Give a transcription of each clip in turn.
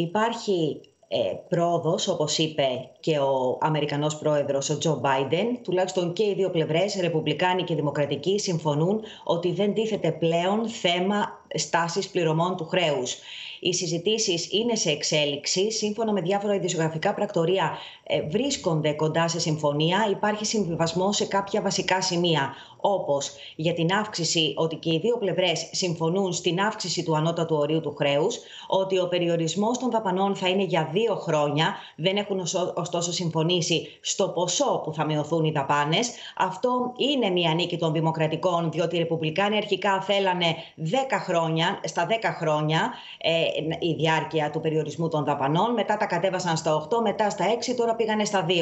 υπάρχει ε, πρόοδος, όπως είπε και ο Αμερικανός πρόεδρος, ο Τζο Μπάιντεν, τουλάχιστον και οι δύο πλευρές, Ρεπουμπλικάνοι και Δημοκρατικοί, συμφωνούν ότι δεν τίθεται πλέον θέμα στάσης πληρωμών του χρέους. Οι συζητήσεις είναι σε εξέλιξη. Σύμφωνα με διάφορα ειδησιογραφικά πρακτορία ε, βρίσκονται κοντά σε συμφωνία. Υπάρχει συμβιβασμό σε κάποια βασικά σημεία όπως για την αύξηση, ότι και οι δύο πλευρές συμφωνούν στην αύξηση του ανώτατου ορίου του χρέους, ότι ο περιορισμός των δαπανών θα είναι για δύο χρόνια, δεν έχουν ωστόσο συμφωνήσει στο ποσό που θα μειωθούν οι δαπάνες. Αυτό είναι μια νίκη των δημοκρατικών, διότι οι ρεπουμπλικάνοι αρχικά θέλανε 10 χρόνια, στα 10 χρόνια ε, η διάρκεια του περιορισμού των δαπανών, μετά τα κατέβασαν στα 8, μετά στα 6, τώρα πήγανε στα 2.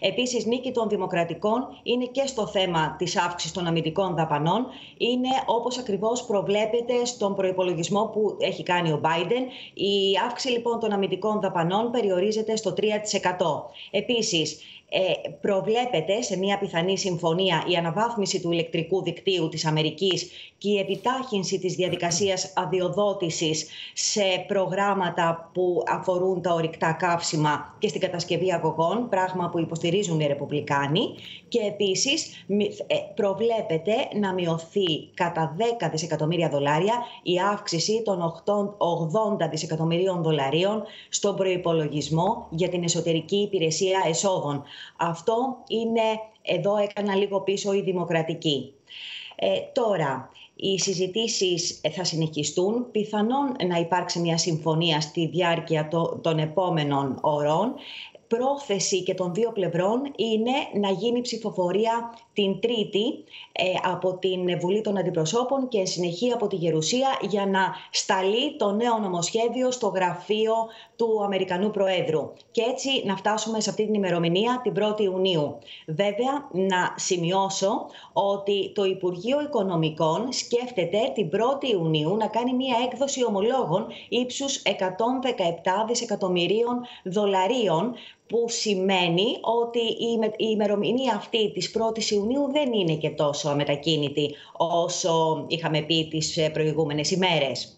Επίσης, νίκη των δημοκρατικών είναι και στο θέμα της αύξησης των αμυντικών δαπανών είναι όπως ακριβώς προβλέπεται στον προϋπολογισμό που έχει κάνει ο Biden. Η αύξηση λοιπόν των αμυντικών δαπανών περιορίζεται στο 3%. Επίσης, ε, προβλέπεται σε μια πιθανή συμφωνία η αναβάθμιση του ηλεκτρικού δικτύου της Αμερικής και η επιτάχυνση της διαδικασίας αδειοδότησης σε προγράμματα που αφορούν τα ορυκτά καύσιμα και στην κατασκευή αγωγών, πράγμα που υποστηρίζουν οι Ρεπουμπλικάνοι. Και επίσης ε, προβλέπεται να μειωθεί κατά 10 δισεκατομμύρια δολάρια η αύξηση των 80 δισεκατομμυρίων δολαρίων στον προϋπολογισμό για την εσωτερική υπηρεσία εσόδων. Αυτό είναι, εδώ έκανα λίγο πίσω η δημοκρατική. Ε, τώρα, οι συζητήσεις θα συνεχιστούν. Πιθανόν να υπάρξει μια συμφωνία στη διάρκεια των επόμενων ωρών πρόθεση και των δύο πλευρών είναι να γίνει ψηφοφορία την Τρίτη ε, από την Βουλή των Αντιπροσώπων και συνεχεία από τη Γερουσία για να σταλεί το νέο νομοσχέδιο στο γραφείο του Αμερικανού Προέδρου. Και έτσι να φτάσουμε σε αυτή την ημερομηνία την 1η Ιουνίου. Βέβαια, να σημειώσω ότι το Υπουργείο Οικονομικών σκέφτεται την 1η Ιουνίου να κάνει μια έκδοση ομολόγων ύψους 117 δισεκατομμυρίων δολαρίων που σημαίνει ότι η ημερομηνία αυτή της 1ης Ιουνίου δεν είναι και τόσο αμετακίνητη όσο είχαμε πει τις προηγούμενες ημέρες.